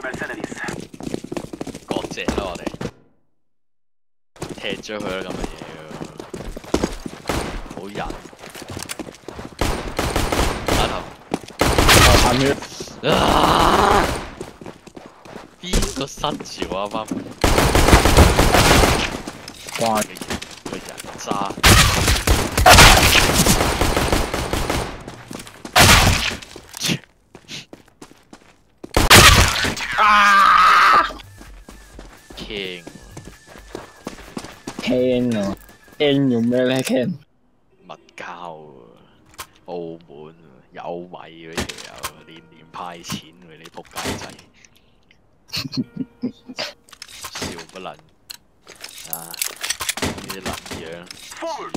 割席啦我哋，踢咗佢啦咁嘅嘢，好人。打頭。噴血，啊！邊個塞住我啱啱？哇！個人渣。！King Ken 啊，Ken 用咩咧？Ken 物交啊，澳門啊有位嗰條友，年年派錢喎，你仆街仔，笑不能啊！呢啲撚樣，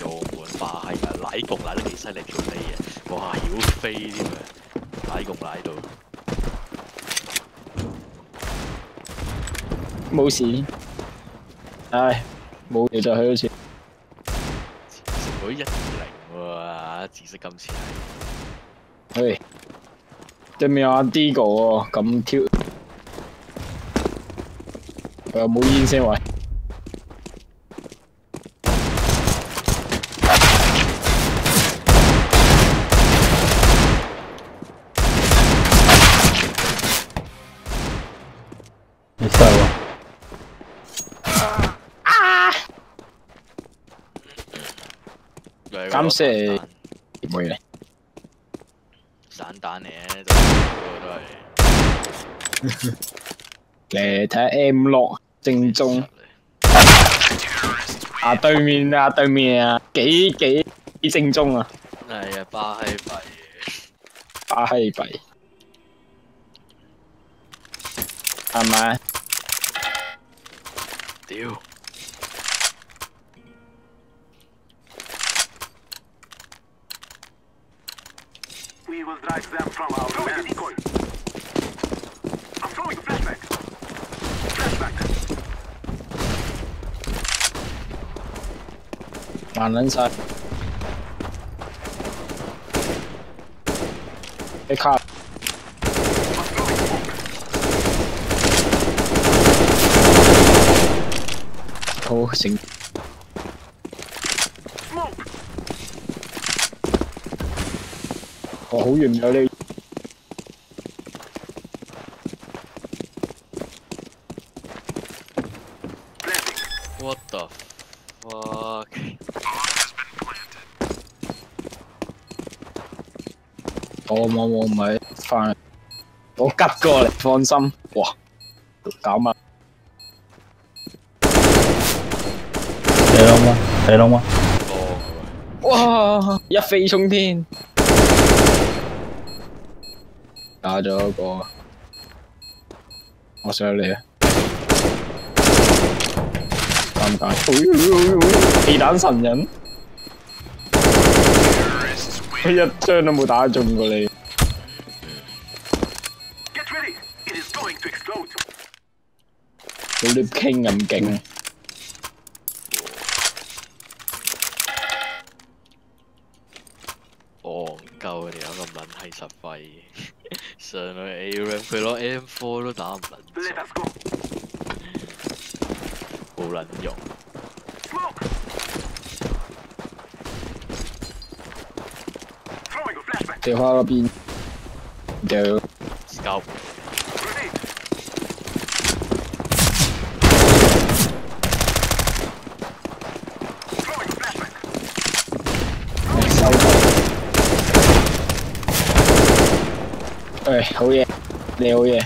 澳門霸係啊，奶共奶得幾犀利條脷啊！哇，曉飛添啊，奶共奶到。冇事，唉，冇嘢就去好似成會一二零喎，紫色今次係。喂，對面有阿 D 哥喎，咁挑，佢又冇煙先喂，你衰喎，監射冇嘢，散彈嚟嘅，都都係。嚟睇下 M 六正宗，啊對面啊對面啊，幾幾幾正宗啊，係啊，巴閪幣，巴閪幣，係咪？屌！慢撚晒，你卡。好成。我好遠有呢，What the fuck？我冇我唔係翻，我吉過嚟，放心。哇，搞乜？睇到嗎？睇到嗎？幫哇！一飛沖天，打咗一個，我上嚟啊！尷尬，氣彈神人，佢一張都冇打中過你。佢 Lip King 咁勁，戇鳩啊！條友咁撚係實廢，上去 A rank 佢攞 M4 都打唔撚中，冇撚用。掉翻嗰邊，掉 Scout 收到。誒，好嘢，你好嘢。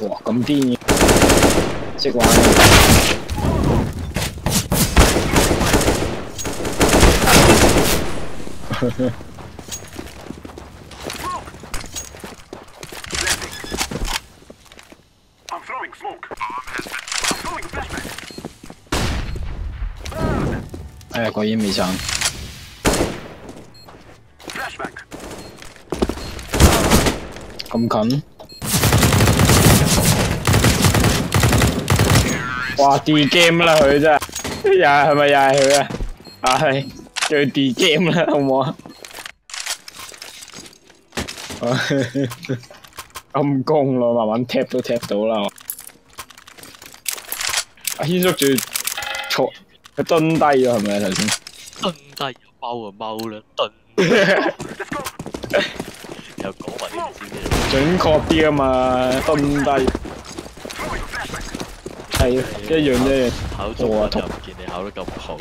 哇，咁癲嘅，識玩。哎呀，果然未上。咁近？哇！D game 啦佢真係，又係係咪又係佢啊？啊係，最 D game 啦，好唔好啊？陰公咯，慢慢 tap 都 tap 到啦。阿軒叔仲要坐，佢蹲低咗係咪啊頭先？蹲低踎啊踎啦，蹲 又講埋呢啲先嘅。準確啲啊嘛，蹲低係一樣啫，考中我啊文又唔見你考得咁好啊！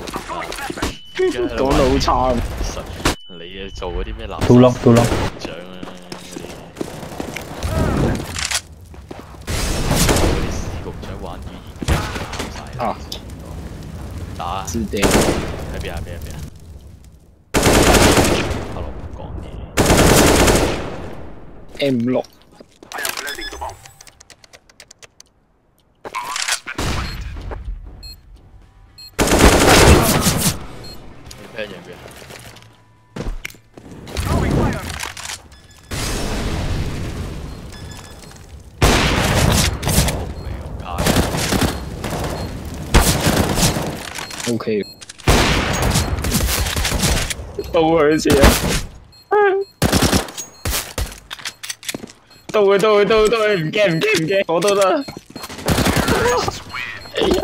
講到好差。實你啊做嗰啲咩垃圾 Too long, too long 獎啊嗰啲，嗰啲司局長玩語言搞晒啊！打啊知定喺邊啊邊啊邊啊！hello 講嘢，M 六你 plan 嘢邊啊？未有卡嘅 OK，到佢先啊！到佢到佢到佢到佢，唔惊唔惊唔惊，我都得。哎呀！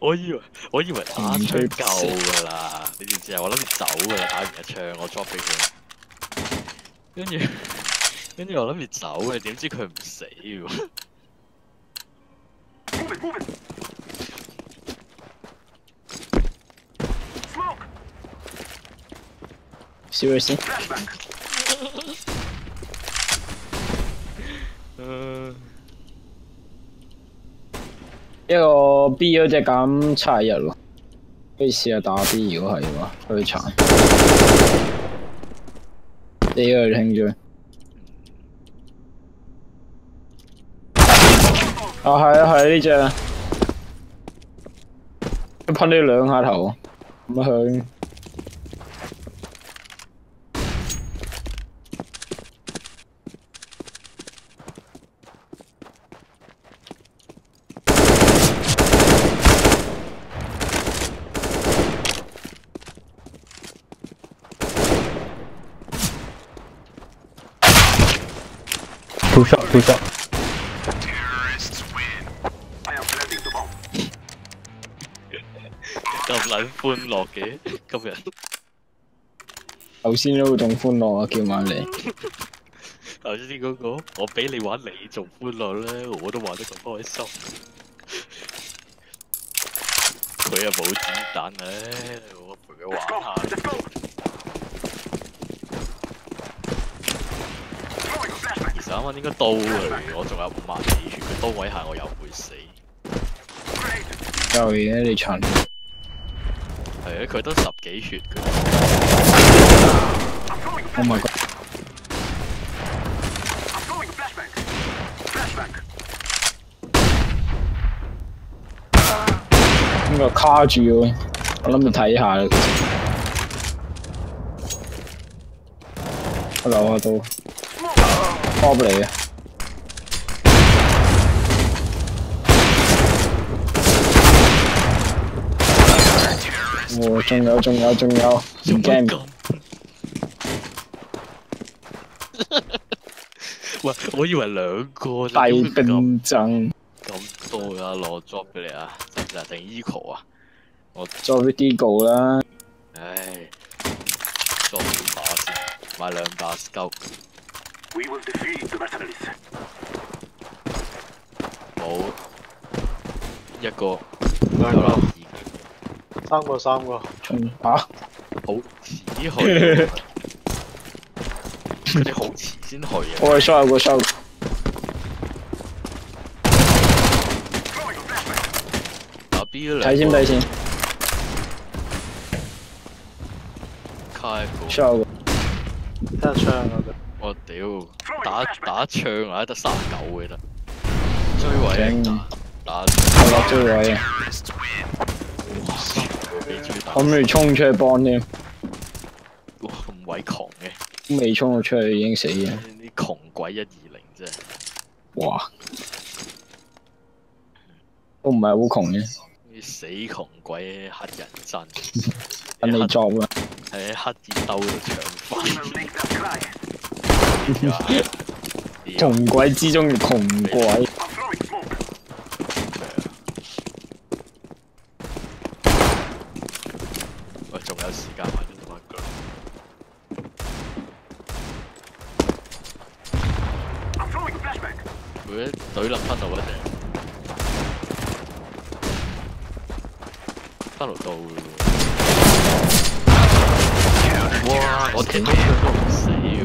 我以为我以为打槍唔吹夠噶啦，你知唔知啊？我谂住走噶啦，打完一枪我 drop 俾佢，跟住跟住我谂住走嘅，点知佢唔死喎。Seriously，嗯，一個 B 嗰只減七日喎，可以試下打 B 如果係嘅話，去殘。呢個興趣。啊，系啊，系呢只，喷你两下头，咁样 shot, two shot，咁撚歡樂嘅 今日，頭先都仲歡樂啊，叫埋你。頭先嗰個我俾你玩你仲歡樂咧，我都玩得咁開心。佢又冇子彈咧，我陪佢玩下。其實啱啱應該到嚟，我仲有五萬幾血，佢刀位下我又會死。有嘢你殘，係啊，佢都十幾血佢。Oh my god！呢個卡住喎，我諗住睇下啦。我留下刀，pop 嚟嘅。哦，仲有仲有仲有，唔驚唔咁？喂，我以為兩個啫大兵爭，咁多噶攞 job 俾你啊，定 eco 啊？再俾啲告啦，唉，job 幾把先，買兩把夠 We will defeat the mercenaries. 冇一個兩有啦個，，三個三個，衝啊！好遲去啊，佢哋好遲先去啊。我係 shot 有個 shot，Throwing a flashbang. 打 B 兩睇先睇先開個，，shot 有個一槍嗰度，我屌打打槍啊，得三十九嘅得，追位正打打我落追位啊！俾追打，可唔可以衝出去幫添？哇咁鬼窮嘅，都未衝到出去已經死嘅，啲窮鬼一二零啫，哇！都唔係好窮嘅，啲死窮鬼黑人憎，等你作啊！喺黑熱兜度搶 We 飯 will make them cry. 屌 窮鬼之中嘅窮鬼，I'm throwing smoke. 喂，仲有時間玩呢個腳。I'm throwing a flashbang. 佢隊冧分路嗰隻，分路到嘅喎。哇！我停咗槍都唔死喎。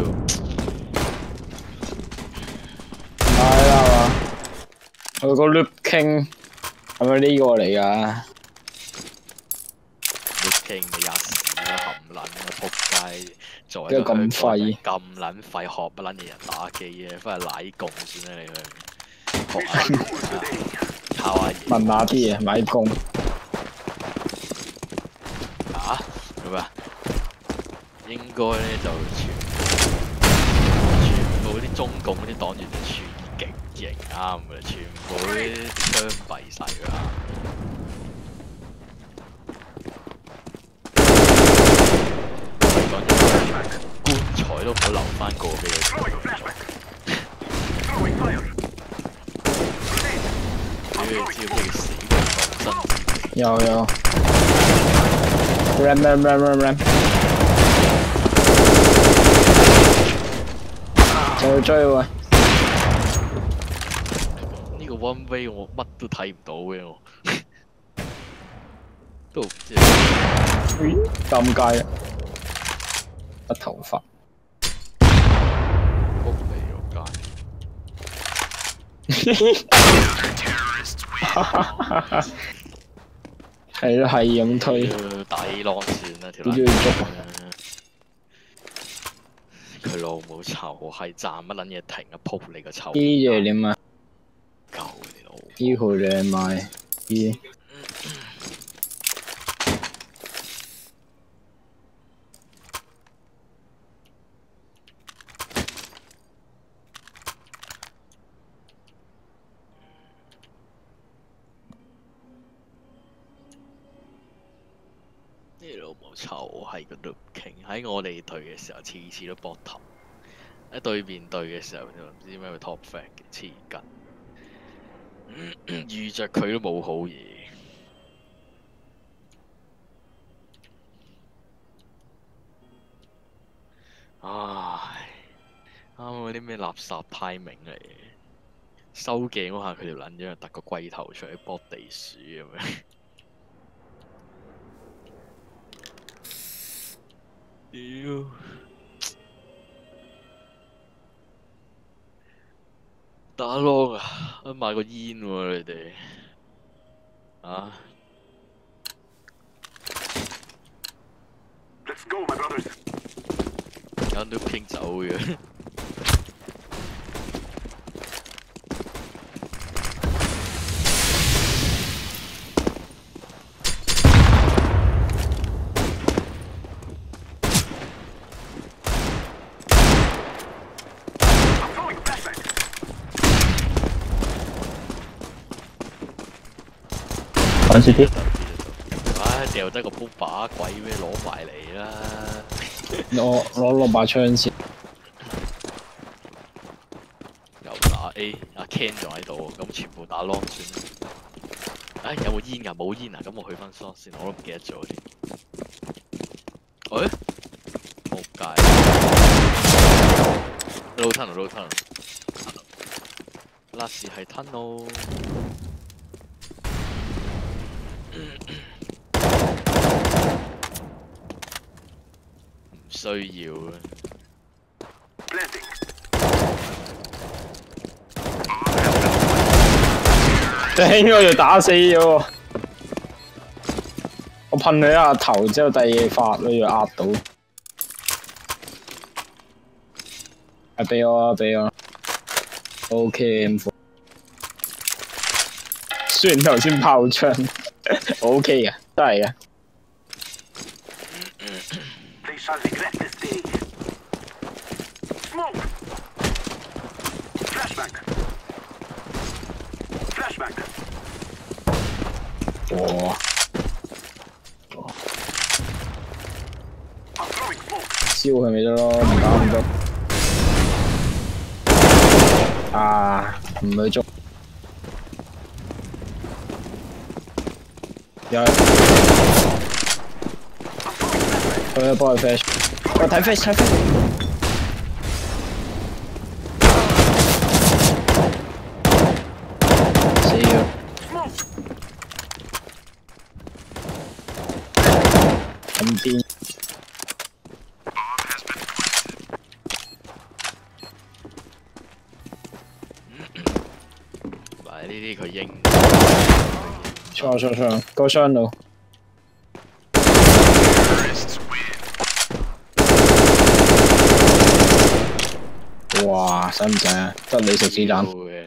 係啦嘛？佢個 loop king 係咪呢個嚟噶？你傾你吔屎啦，冚撚啊！仆街！作為點一咁廢香港人咁撚廢，學乜撚嘢人打機啊？翻去奶共算啦，你去學下 Cool 嘢 today. 抄下嘢問下啲嘢，奶工啊？咁啊？應該咧就全全部啲中共嗰啲黨員就處型啊，全部啲枪毙晒佢！棺材都唔好留翻個俾佢。你要知道死人防身。有有。ram ram ram ram ram。追追喎！One way 我乜都睇唔到嘅我，都唔知尷尬啊！甩頭髮，谷你個街。係咯係咁推，要打 A 浪算啦，條呢啲要捉啊！佢老母臭係站乜撚嘢停啊！撲你個臭！呢嘢點啊？夠你老母！呢號你買呢？呢老母臭係個 loop king 喺我哋隊嘅时候，次次都搏头；喺对面隊嘅时候就唔知咩會 top fat 嘅黐筋，遇着佢都冇好嘢。唉，啱啱嗰啲咩垃圾派名嚟，收鏡嗰下佢條撚樣突個龜頭出嚟搏地鼠咁樣。屌！打 long 啊！去買個煙喎、你哋啊！Let's go, my brothers. 間都傾走嘅。揾少啲，唉，掉低個煲把鬼咩攞埋嚟啦！攞攞攞把槍先，又打 A，阿 K can 仲喺度，咁全部打 long 算啦。唉、有冇煙啊？冇煙啊！咁我去翻 short 先，我都唔記得咗添。誒、冇界。low tunnel，low tunnel。last 係 tunnel。需要啊。頂我要打死咗喎！我噴佢一下頭之後，第二發都要壓到。係俾我啊！俾我。O.K. M 4雖然頭先炮槍，O.K. 嘅，真係嘅。我我西湖很没劲哦你打我们啊没中。第二呃不好意思啊台费拆开錯錯錯，個箱度。哇，使唔使啊？得你食子彈。嘅，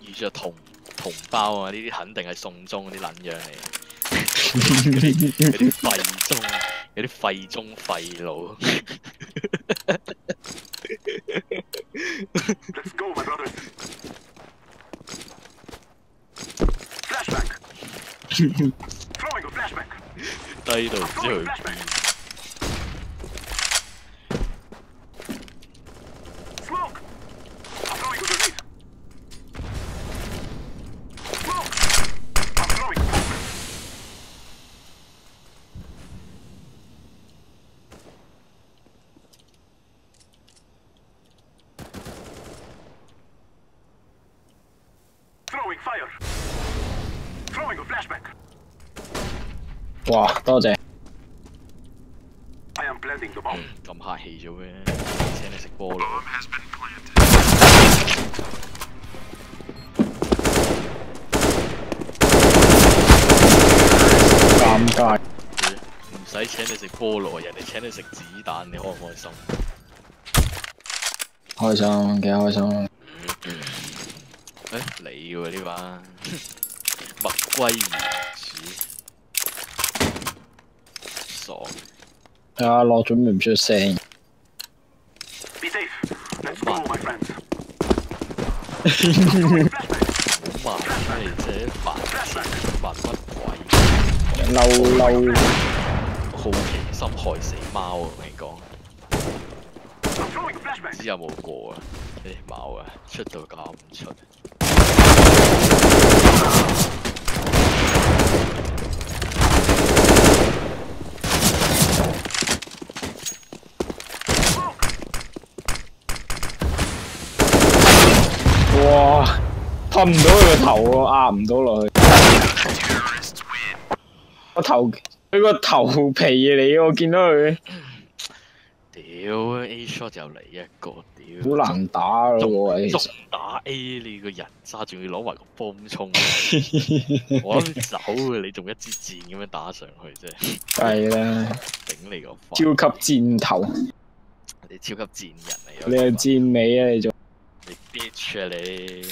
遇着同同胞啊！呢啲肯定係送中嗰啲撚樣嚟，嗰啲廢中，嗰啲廢中廢佬。Let's go, my brothers. Flashback. Throwing a flashback. 低到唔知去邊。Smoke! I'm throwing a grenade. Smoke! I'm throwing smoke. 'Throwing fire. Throwing a flashback. 哇，多謝。I am planting the bomb. 咁客氣咗咩？請你食菠蘿。has been planted. 尷尬。唔使請你食菠蘿，人哋請你食子彈，你開唔開心？開心，幾開心。誒、你喎呢班墨龜原啊，落咗咩唔出聲？Be safe. Let's go, my friends. 好慢咩？你真係煩煩乜鬼？嬲嬲，好奇心害死貓啊！我同你講，I'm throwing a 唔 flashback. 知有冇過啊？啲貓啊，出到搞唔出。哇！噴唔到佢個頭喎，壓唔到落去。我頭，佢個頭皮嚟，我見到佢屌 A shot 又嚟一個，屌！好難打咯，仲。打 A 你個人渣，仲要攞埋個泵衝，我諗走啊！你仲一支箭咁樣打上去啫，係啦，頂你個超肺！級箭頭，你超級箭人嚟㗎，你係箭尾啊！你仲你 bitch 啊你！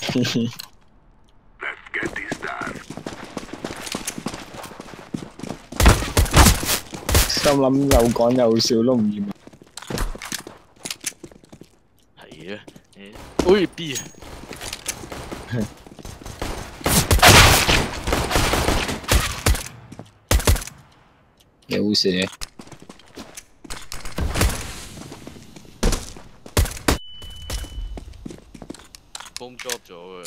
Let's get this done. 心諗又講又笑都唔厭。係啊，誒，喂 B 啊！幾好 drop 咗嘅。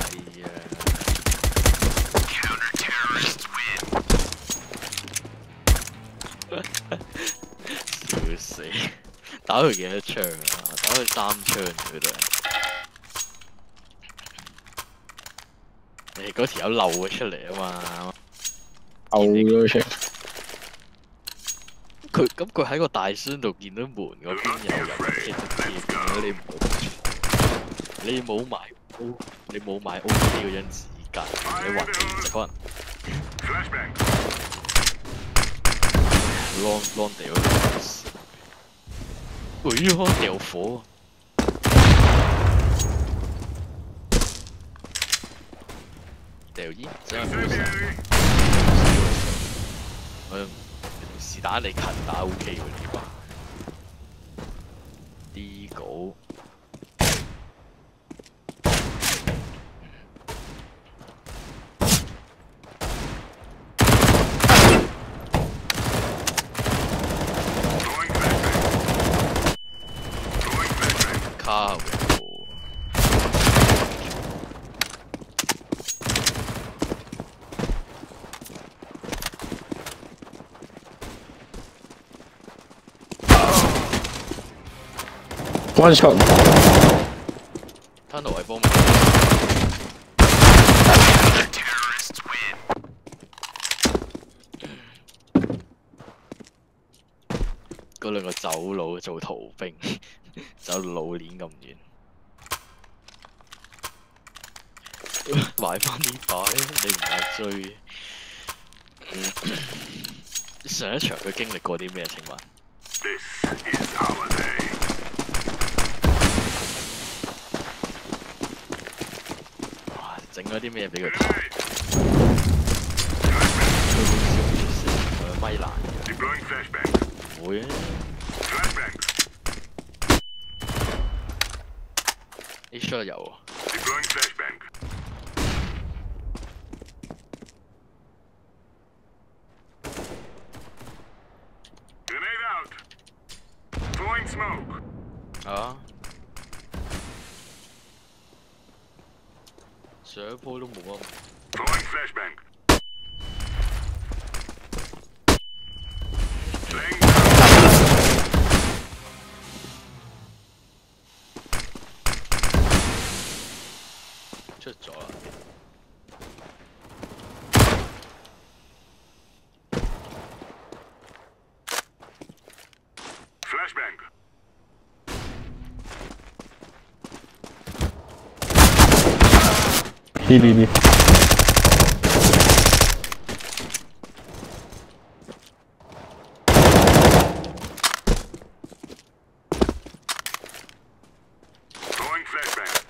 係啊。笑死！打佢幾多槍啊？打佢三槍佢都係。你嗰條友漏咗出嚟啊嘛！漏咗出嚟。佢咁佢喺個大箱度見到門嗰邊有人貼貼咗，你唔好，你冇埋 O，你冇埋 O K 嗰張紙巾，你運氣就可能 Flashbang. long long 掉咗。掉火！掉煙真係好神。是打你近打 O K 嗰啲吧。D 稿。卡喎。One shot，Tunnel 係幫。嗰兩個走佬做逃兵，走老年咁遠，買翻呢把，你唔係追。上一場佢經歷過啲咩？請問？This is our day. 哇！整咗啲咩俾佢睇？佢會笑出聲，仲有咪爛？會啊！你收咗。出咗啦。Flashbang. B B B，Throwing flashbang.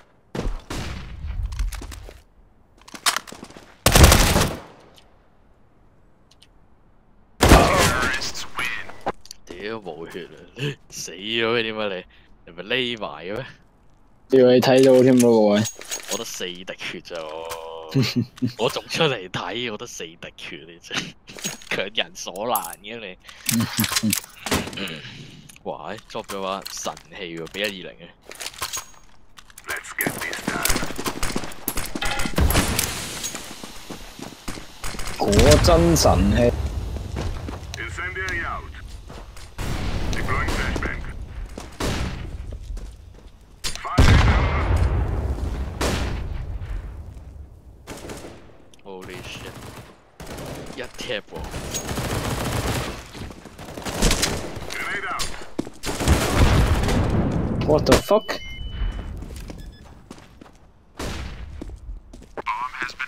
屌冇血啊！死咗嘅點解你？你咪匿埋嘅咩？要你睇到添咯。我得四滴血咋喎，我 仲出嚟睇，我得四滴血你真係 強人所難嘅你。哇！捉咗把神器喎，俾一二零嘅。Let's get this done. 果真神器，shit！一 tap 喎，Grenade out. what the fuck？Bomb has been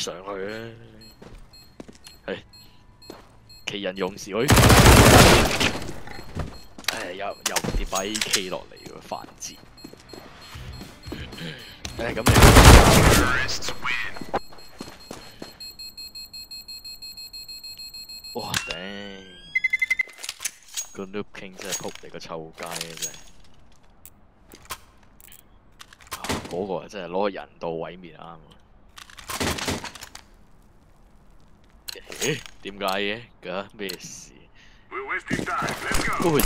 上去啊！係奇人勇士，喂！唉，又又跌把 AK 落嚟喎，反戰。誒咁你哇頂！佢個 Loop King 真係撲你個臭街啊！真係。啊！嗰、個真係攞人道毀滅啱啊！诶点解嘅咩事 wewastingdialovegoing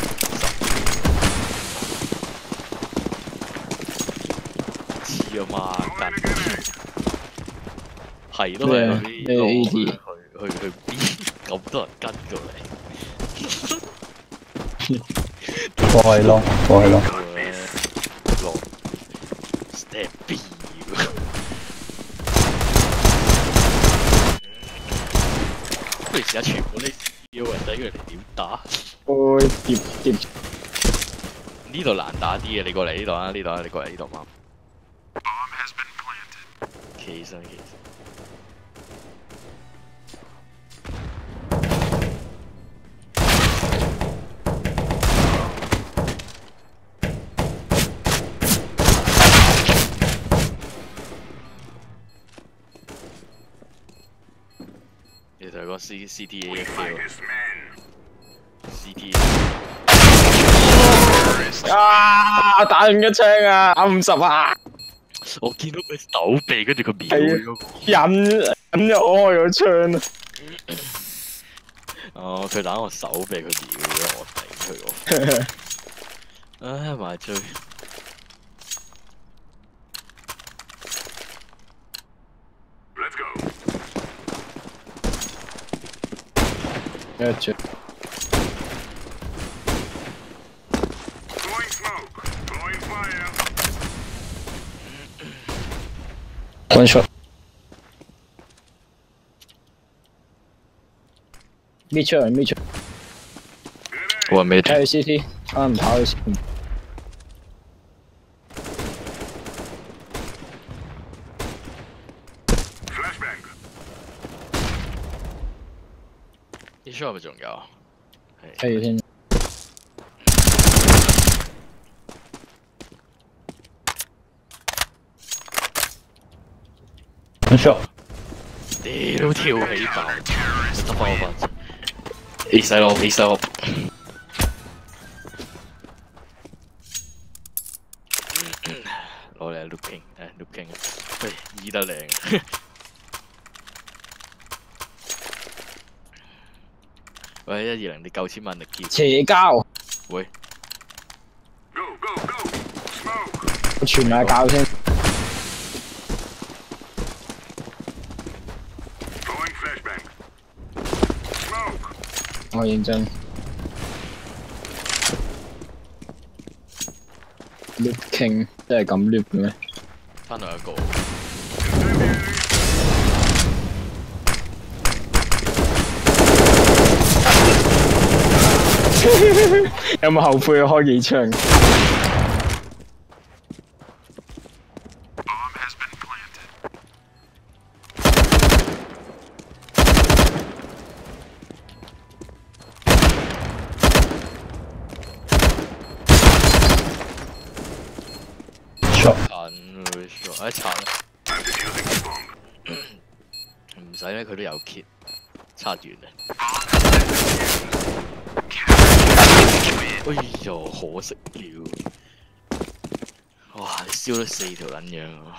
人跟过嚟我咯我咯呢度難打啲嘅，你過嚟呢度啊，呢度啊，你過嚟呢度嘛。企身企身。你就係個 C C T A We 啊！打完一槍啊，打五十啊，我見到佢手臂，跟住佢秒係啊咗我。忍忍咗我個槍啊！哦，佢打我手臂，佢秒咗我，頂佢個。唉，麻醉。Let's go. One shot。搣出嚟，搣出嚟，Grenade. 我話咩？睇去 CT，可能跑去 CT。Flashbang. 呢 shot 係咪仲有？係。睇住先。shot，屌跳起爆，得翻我份。A 細佬，A 細佬。攞嚟 looking，誒 looking，喂，醫得靚。喂，一二零，你九千萬力劍，邪交，喂，Go, go, go. Smoke. 我傳下教先。我认真。Lift king 都系咁 lift 嘅咩？翻哪个 有冇后悔开几枪完啦。哎呦，可惜了！哇，你烧咗四条卵样啊！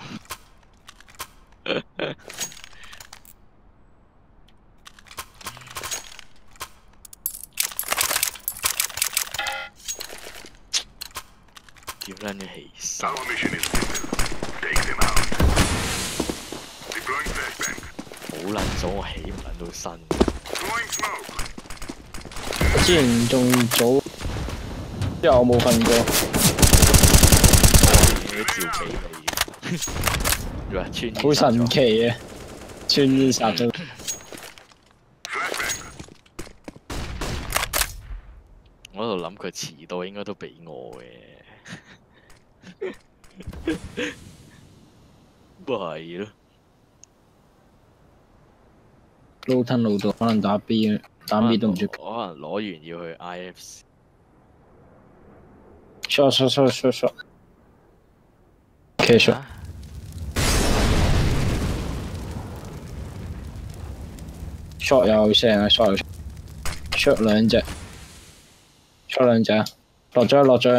点卵嘅？好卵，所我起唔卵到身。我之前仲早，之後我冇瞓過。我照俾你。你話穿好神奇啊！穿衣殺咗，我喺度諗佢遲到應該都俾我嘅。咪係咯，撈吞撈到，可能打 B 啊打 B 都唔知。可能攞完要去 IFC。shot shot shot shot shot。K shot 啊 shot 有聲啊，shot 有 shot 兩隻出兩隻，落咗落咗，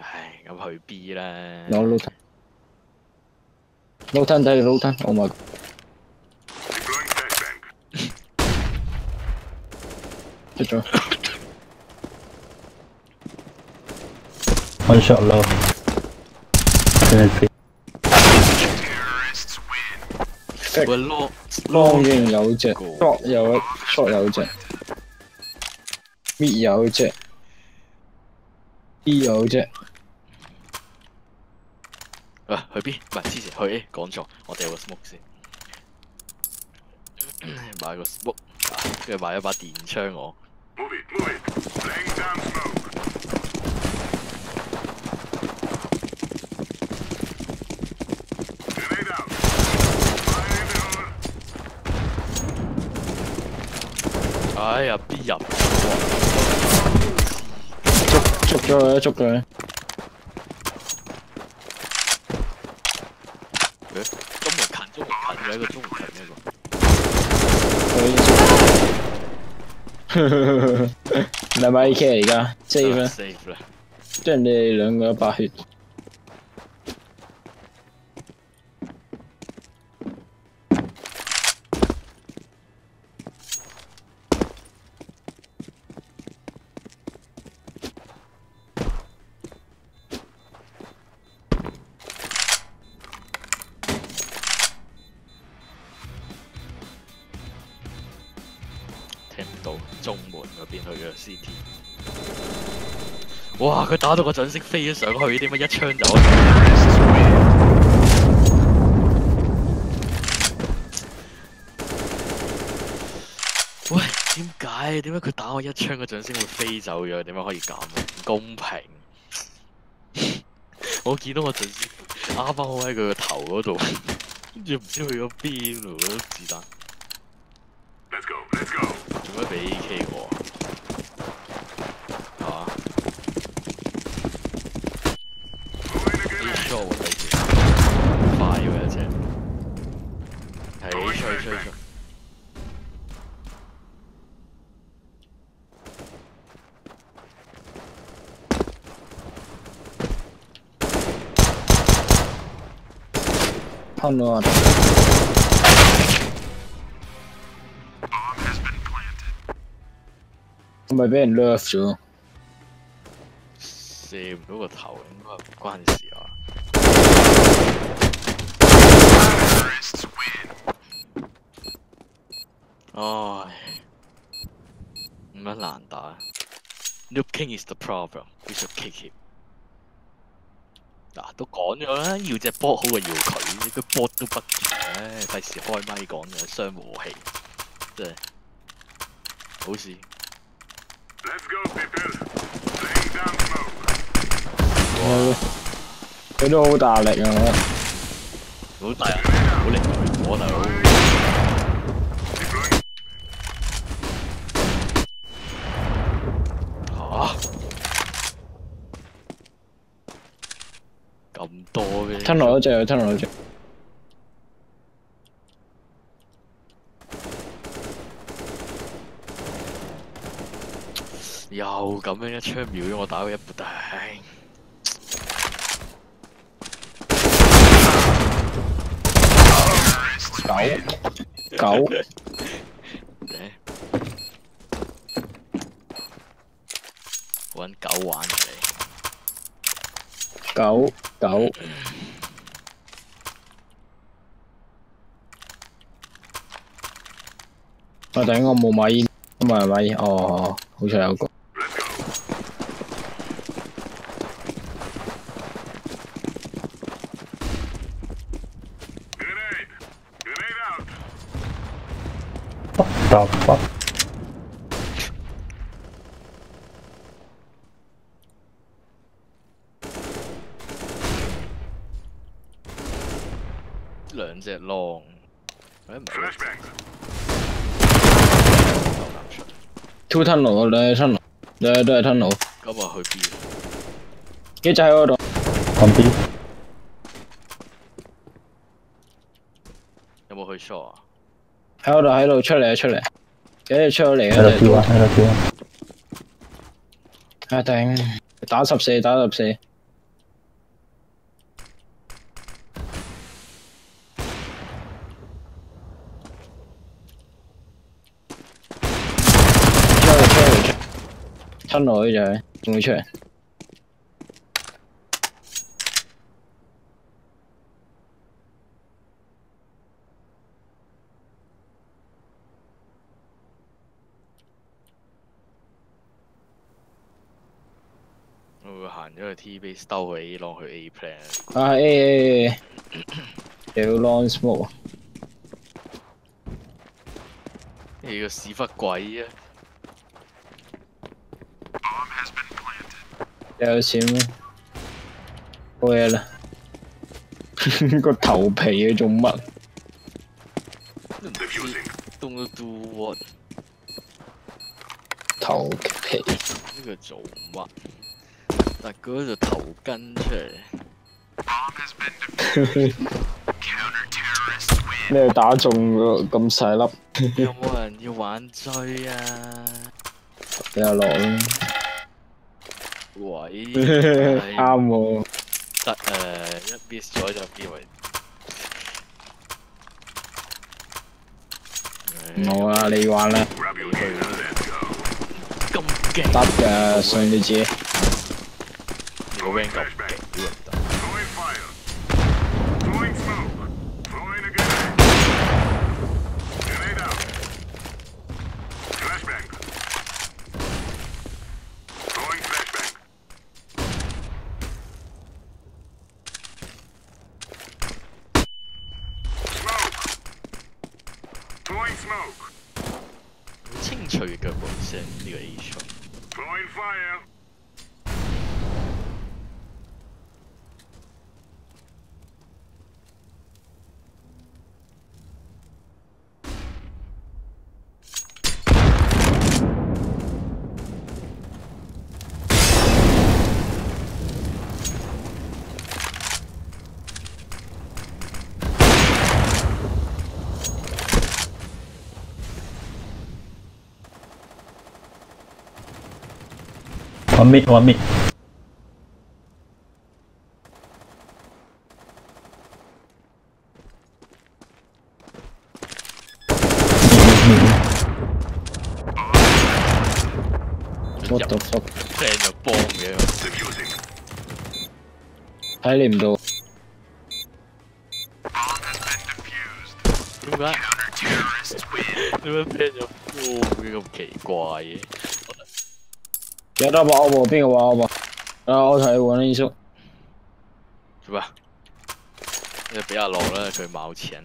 唉，咁去 B 啦。攞 loot。loot 睇你 loot Oh my 这张。很小了，现在飞。我落落嘅有只，落有一落有只，灭有只，D 有只。啊，去边？唔系之前去 A 讲座，我掉个 smoke 先，买个 smoke，跟住买一把电枪我。Move it, move it. Laying down smoke. Grenade out. Fire in the hole. Ai, à, pia. Chụp, chụp rồi, chụp rồi. 佢唔係買 AK 而家，save 啦哋兩個一百血，打到個準星飛咗上去，點解一槍就？喂，點解？點解佢打我一槍個準星會飛走咗？點解可以咁？唔公平！我見到個準星啱啱好喺佢個頭嗰度，跟住唔知去咗邊咯，子彈。Let's go, let's go. 做咩俾 AK 我 喷到啊！ Bomb has been planted. 我咪俾人 nerf 咗，射唔到个头，应该唔关事啊。 Terrorists win. 唉，唔撚难打。Noob King is the problem. We should kick him. 嗱，都講咗啦，要隻波好過要佢，佢波都不住，唉，費事開咪講嘅，傷和氣，真係好事。Let's go, people. 佢都好大力啊！好大啊，好力佢，我大佬。多嘅？吞落嗰隻，吞落嗰隻，又咁樣一槍秒咗我打佢一半，唉！九九誒揾狗玩嚟，九九，我等我冇买烟咁买买烟哦好彩有个。Two tunnel，兩隻 tunnel，兩都係 tunnel，咁啊去 B，幾隻喺嗰度，On B. 有冇去 short 啊？喺嗰度喺度出嚟啊出嚟，幾隻出咗嚟喺度啊！T1，喺度 T1。啊頂，打十四打十四，出嚟出嚟出，吞落去就係，仲會出嚟。行咗去 T base 兜去 A 浪去 A plan。啊 A 屌 long smoke，你個屎忽鬼啊！有錢咩？冇嘢啦，個頭皮啊做乜？都唔知 don't do what 頭皮，呢個做乜？但嗰條頭巾出嚟，咩打中個咁細粒？有冇人要玩追啊？俾我落啦，哇！啱喎，得誒、呃，一 miss 咗就變為冇啊，你玩啦，咁勁，得㗎，信你姐。我 wing。完美完美有得話我喎，邊個話我喎？啊，我睇喎，呢叔，做咩？你俾阿樂啦，佢冇錢。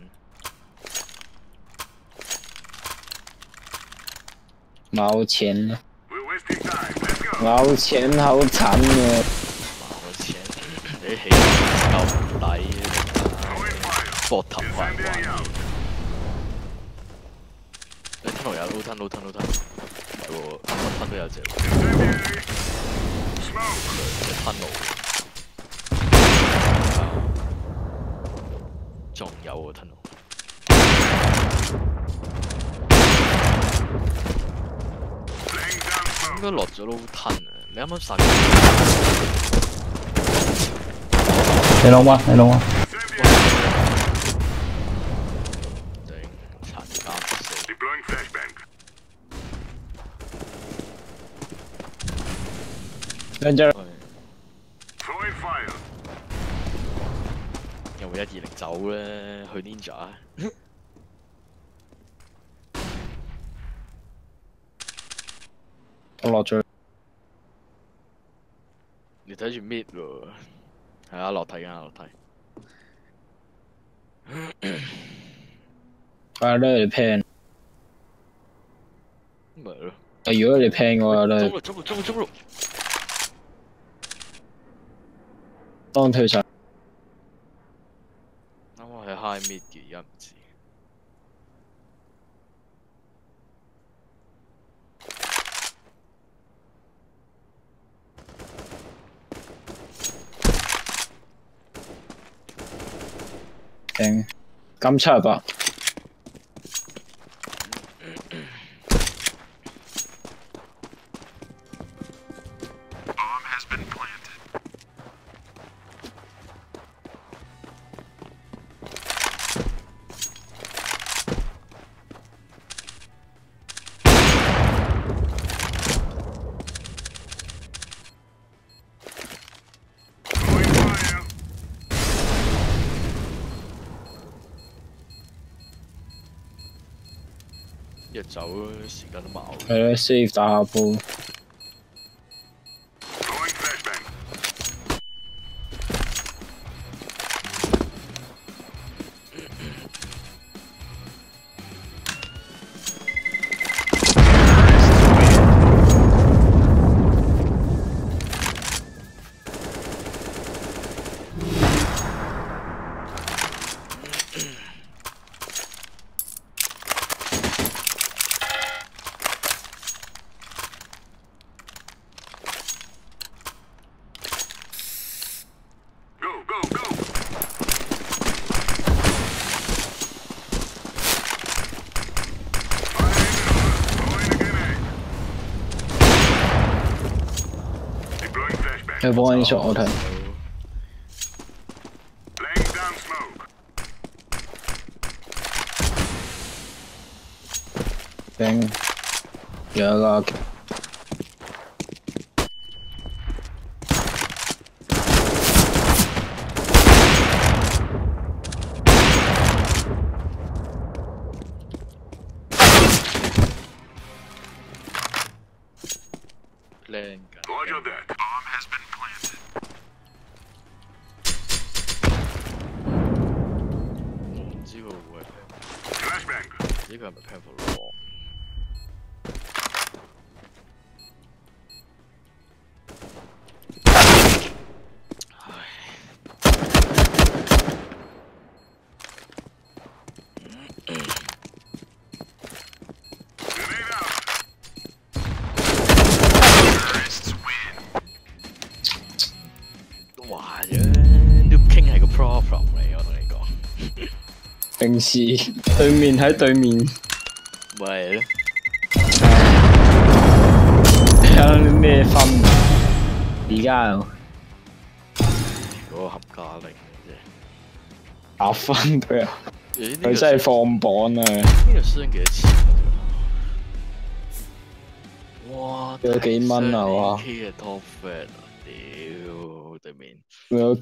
冇錢啊，We're wasting time. Let's go. 冇錢好慘啊！冇錢，你起碼夠唔抵 Throwing fire. 膊頭還 Incendiary 還 out.。你吞落有撈吞撈吞撈吞，唔係我都对了解了。对，判我。仲有个吞龙，应该落咗都吞！你啱啱杀，你龙吗？你龙啊？兩隻 Throwing fire. 有冇一二零走咧？去 Ninja 啊我落咗，你睇住 mid 喎，係啊，落睇緊啊，落睇。快咧你 plan。咪係咯，啊如果你 plan 嘅話咧中，路中路中路中路，當退晒。啱啱係 high mid 嘅，而家唔知。頂，咁七十八，就走咯，時間都冇。系咧，save 打下波。推波英雄，OK。平時對面喺對面，咪係咯，有啲咩分？而家又嗰個合家令嘅打分佢啊！啫。咦？呢個佢真係放榜啊！呢個箱幾多錢啊？哇！有幾蚊啊哇 K 嘅 top fat 啊！屌對面。有